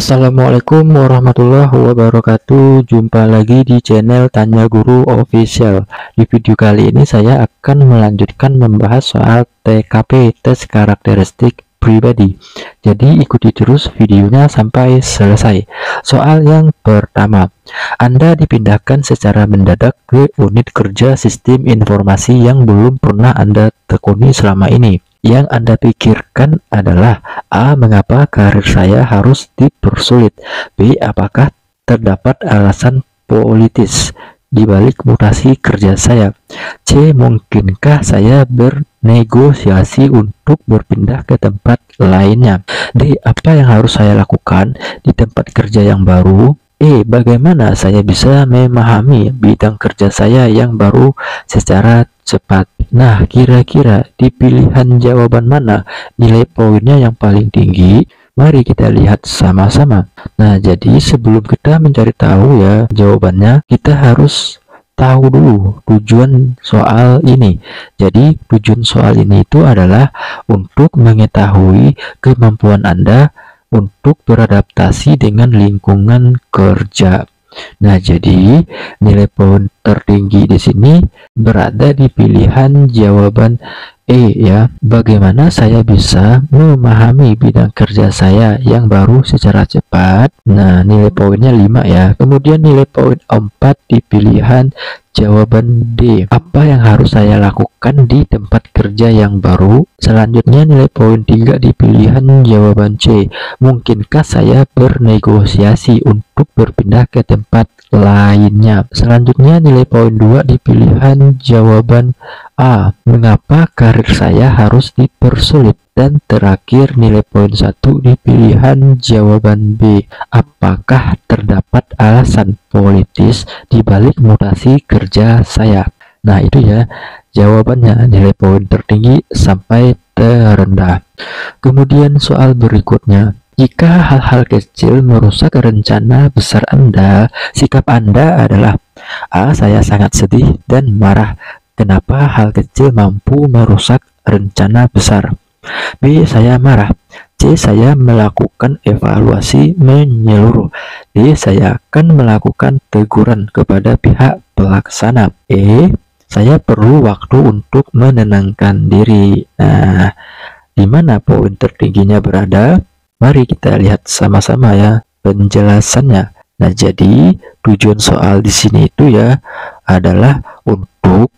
Assalamualaikum warahmatullahi wabarakatuh. Jumpa lagi di channel Tanya Guru Official. Di video kali ini saya akan melanjutkan membahas soal TKP Tes Karakteristik Pribadi. Jadi ikuti terus videonya sampai selesai. Soal yang pertama Anda dipindahkan secara mendadak ke unit kerja sistem informasi yang belum pernah Anda tekuni selama ini yang Anda pikirkan adalah A. Mengapa karir saya harus dipersulit? B. Apakah terdapat alasan politis di balik mutasi kerja saya? C. Mungkinkah saya bernegosiasi untuk berpindah ke tempat lainnya? D. Apa yang harus saya lakukan di tempat kerja yang baru? E. Bagaimana saya bisa memahami bidang kerja saya yang baru secara cepat? Nah, kira-kira di pilihan jawaban mana nilai poinnya yang paling tinggi? Mari kita lihat sama-sama. Nah, jadi sebelum kita mencari tahu ya jawabannya, kita harus tahu dulu tujuan soal ini. Jadi, tujuan soal ini itu adalah untuk mengetahui kemampuan Anda untuk beradaptasi dengan lingkungan kerja. Nah, jadi nilai poin tertinggi di sini berada di pilihan jawaban E ya. Bagaimana saya bisa memahami bidang kerja saya yang baru secara cepat? Nah, nilai poinnya 5 ya. Kemudian nilai poin 4 di pilihan Jawaban D. Apa yang harus saya lakukan di tempat kerja yang baru? Selanjutnya nilai poin 3 di pilihan jawaban C. Mungkinkah saya bernegosiasi untuk berpindah ke tempat lainnya? Selanjutnya nilai poin 2 di pilihan jawaban A. Mengapa karir saya harus dipersulit? Dan terakhir nilai poin 1 di pilihan jawaban B. Apakah terdapat alasan politis di balik mutasi kerja saya? Nah, itu ya jawabannya nilai poin tertinggi sampai terendah. Kemudian soal berikutnya. Jika hal-hal kecil merusak rencana besar Anda, sikap Anda adalah A. Saya sangat sedih dan marah. Kenapa hal kecil mampu merusak rencana besar? B. Saya marah. C. Saya melakukan evaluasi menyeluruh. D. Saya akan melakukan teguran kepada pihak pelaksana. E. Saya perlu waktu untuk menenangkan diri. Nah, di mana poin tertingginya berada? Mari kita lihat sama-sama ya penjelasannya. Nah, jadi tujuan soal di sini itu ya adalah untuk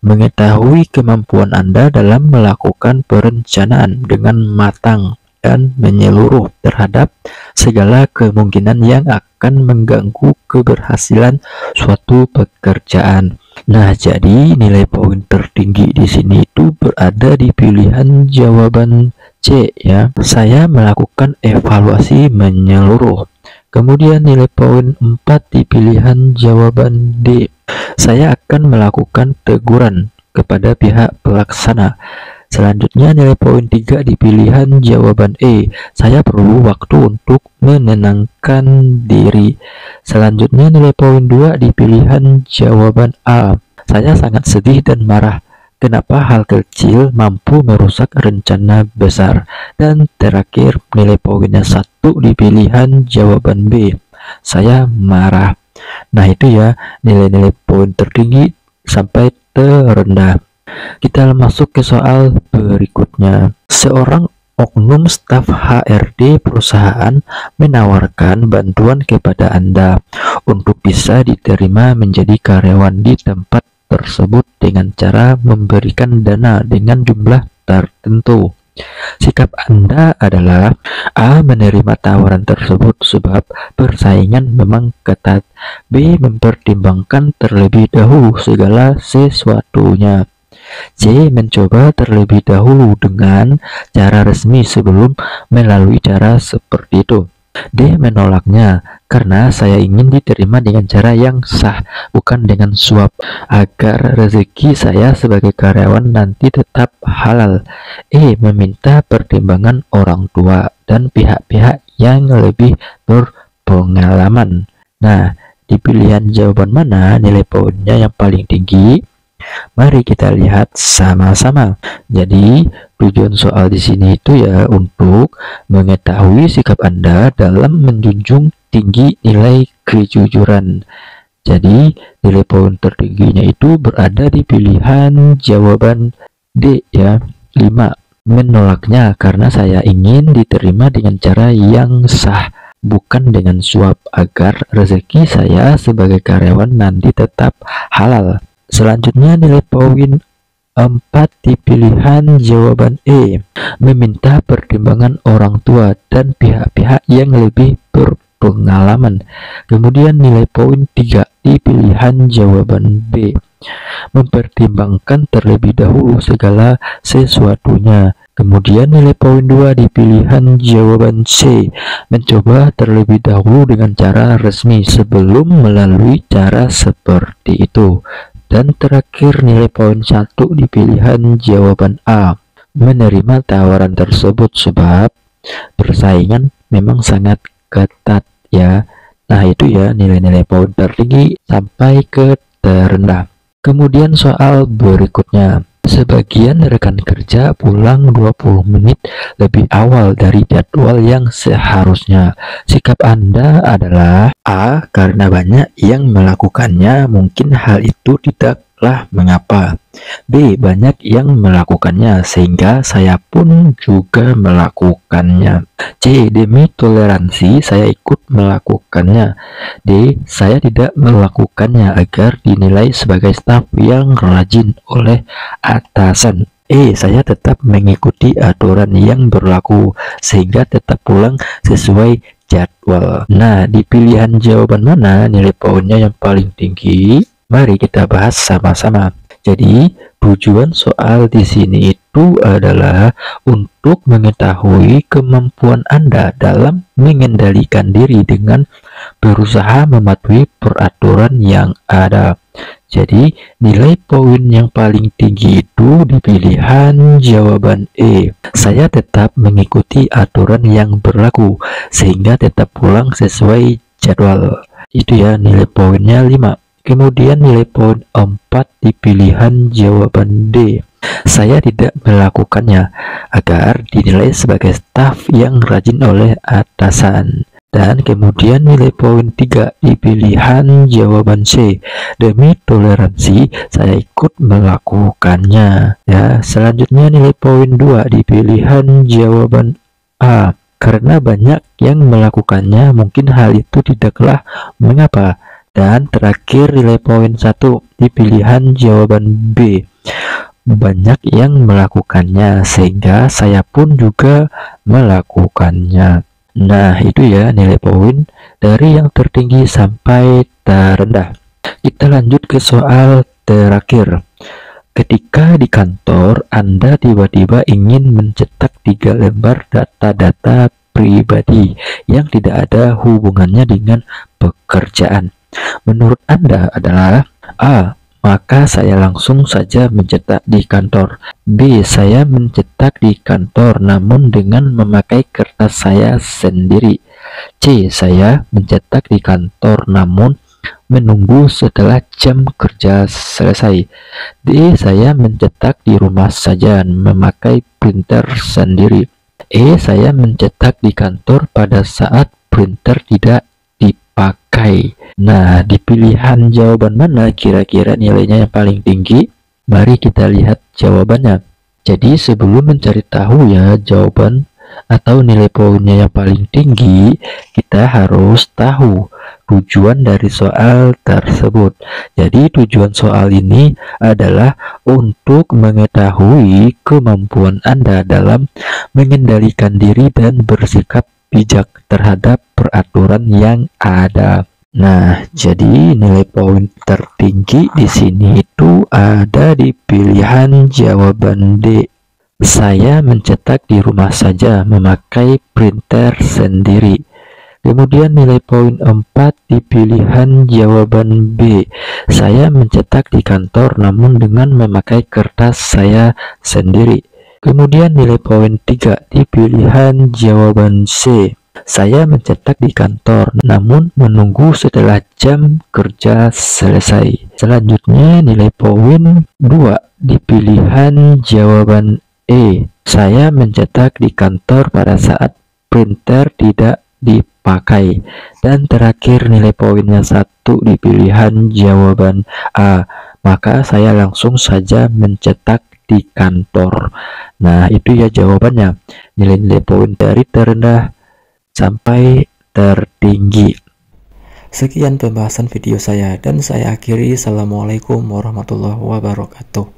mengetahui kemampuan Anda dalam melakukan perencanaan dengan matang dan menyeluruh terhadap segala kemungkinan yang akan mengganggu keberhasilan suatu pekerjaan. Nah, jadi nilai poin tertinggi di sini itu berada di pilihan jawaban C ya. Saya melakukan evaluasi menyeluruh. Kemudian nilai poin 4 di pilihan jawaban D. Saya akan melakukan teguran kepada pihak pelaksana. Selanjutnya nilai poin 3 di pilihan jawaban E. Saya perlu waktu untuk menenangkan diri. Selanjutnya nilai poin 2 di pilihan jawaban A. Saya sangat sedih dan marah. Kenapa hal kecil mampu merusak rencana besar? Dan terakhir, nilai poinnya satu di pilihan jawaban B. Saya marah. Nah, itu ya nilai-nilai poin tertinggi sampai terendah. Kita masuk ke soal berikutnya. Seorang oknum staf HRD perusahaan menawarkan bantuan kepada Anda untuk bisa diterima menjadi karyawan di tempat tersebut dengan cara memberikan dana dengan jumlah tertentu. Sikap Anda adalah A. Menerima tawaran tersebut sebab persaingan memang ketat B. Mempertimbangkan terlebih dahulu segala sesuatunya C. Mencoba terlebih dahulu dengan cara resmi sebelum melalui cara seperti itu D. Menolaknya karena saya ingin diterima dengan cara yang sah, bukan dengan suap, agar rezeki saya sebagai karyawan nanti tetap halal. E. Meminta pertimbangan orang tua dan pihak-pihak yang lebih berpengalaman. Nah, di pilihan jawaban mana nilai poinnya yang paling tinggi? Mari kita lihat sama-sama. Jadi, tujuan soal di sini itu ya untuk mengetahui sikap Anda dalam menjunjung tinggi nilai kejujuran. Jadi, nilai poin tertingginya itu berada di pilihan jawaban D ya, 5. Menolaknya karena saya ingin diterima dengan cara yang sah bukan dengan suap agar rezeki saya sebagai karyawan nanti tetap halal. Selanjutnya nilai poin 4 di pilihan jawaban E meminta pertimbangan orang tua dan pihak-pihak yang lebih berpengalaman. Kemudian nilai poin 3 di pilihan jawaban B mempertimbangkan terlebih dahulu segala sesuatunya Kemudian nilai poin 2 di pilihan jawaban C, mencoba terlebih dahulu dengan cara resmi sebelum melalui cara seperti itu. Dan terakhir nilai poin 1 di pilihan jawaban A, menerima tawaran tersebut sebab persaingan memang sangat ketat ya. Nah itu ya nilai-nilai poin tertinggi sampai ke terendah. Kemudian soal berikutnya Sebagian rekan kerja pulang 20 menit lebih awal dari jadwal yang seharusnya. Sikap Anda adalah A. Karena banyak yang melakukannya, mungkin hal itu tidak lah mengapa. B. Banyak yang melakukannya sehingga saya pun juga melakukannya. C. Demi toleransi saya ikut melakukannya. D. Saya tidak melakukannya agar dinilai sebagai staf yang rajin oleh atasan. E. Saya tetap mengikuti aturan yang berlaku sehingga tetap pulang sesuai jadwal. Nah, di pilihan jawaban mana nilai poinnya yang paling tinggi? Mari kita bahas sama-sama. Jadi, tujuan soal di sini itu adalah untuk mengetahui kemampuan Anda dalam mengendalikan diri dengan berusaha mematuhi peraturan yang ada. Jadi, nilai poin yang paling tinggi itu di pilihan jawaban E. Saya tetap mengikuti aturan yang berlaku sehingga tetap pulang sesuai jadwal. Itu ya nilai poinnya 5. Kemudian nilai poin 4 di pilihan jawaban D. Saya tidak melakukannya agar dinilai sebagai staf yang rajin oleh atasan. Dan kemudian nilai poin 3 di pilihan jawaban C. Demi toleransi, saya ikut melakukannya. Ya, selanjutnya nilai poin 2 di pilihan jawaban A. Karena banyak yang melakukannya, mungkin hal itu tidaklah mengapa. Dan terakhir nilai poin satu di pilihan jawaban B. Banyak yang melakukannya sehingga saya pun juga melakukannya. Nah, itu ya nilai poin dari yang tertinggi sampai terendah. Kita lanjut ke soal terakhir. Ketika di kantor, Anda tiba-tiba ingin mencetak tiga lembar data-data pribadi yang tidak ada hubungannya dengan pekerjaan. Menurut Anda adalah A. Maka saya langsung saja mencetak di kantor. B. Saya mencetak di kantor namun dengan memakai kertas saya sendiri. C. Saya mencetak di kantor namun menunggu setelah jam kerja selesai. D. Saya mencetak di rumah saja memakai printer sendiri. E. Saya mencetak di kantor pada saat printer tidak dipakai. Nah, di pilihan jawaban mana kira-kira nilainya yang paling tinggi? Mari kita lihat jawabannya. Jadi sebelum mencari tahu ya jawaban atau nilai poinnya yang paling tinggi, kita harus tahu tujuan dari soal tersebut. Jadi tujuan soal ini adalah untuk mengetahui kemampuan Anda dalam mengendalikan diri dan bersikap bijak terhadap peraturan yang ada. Nah, jadi nilai poin tertinggi di sini itu ada di pilihan jawaban D. Saya mencetak di rumah saja memakai printer sendiri. Kemudian nilai poin 4 di pilihan jawaban B. Saya mencetak di kantor namun dengan memakai kertas saya sendiri. Kemudian nilai poin 3 di pilihan jawaban C. Saya mencetak di kantor, namun menunggu setelah jam kerja selesai. Selanjutnya nilai poin 2 di pilihan jawaban E. Saya mencetak di kantor pada saat printer tidak dipakai. Dan terakhir nilai poinnya satu di pilihan jawaban A. Maka saya langsung saja mencetak di kantor. Nah, itu ya jawabannya. Nilai-nilai poin dari terendah sampai tertinggi. Sekian pembahasan video saya dan saya akhiri. Assalamualaikum warahmatullahi wabarakatuh.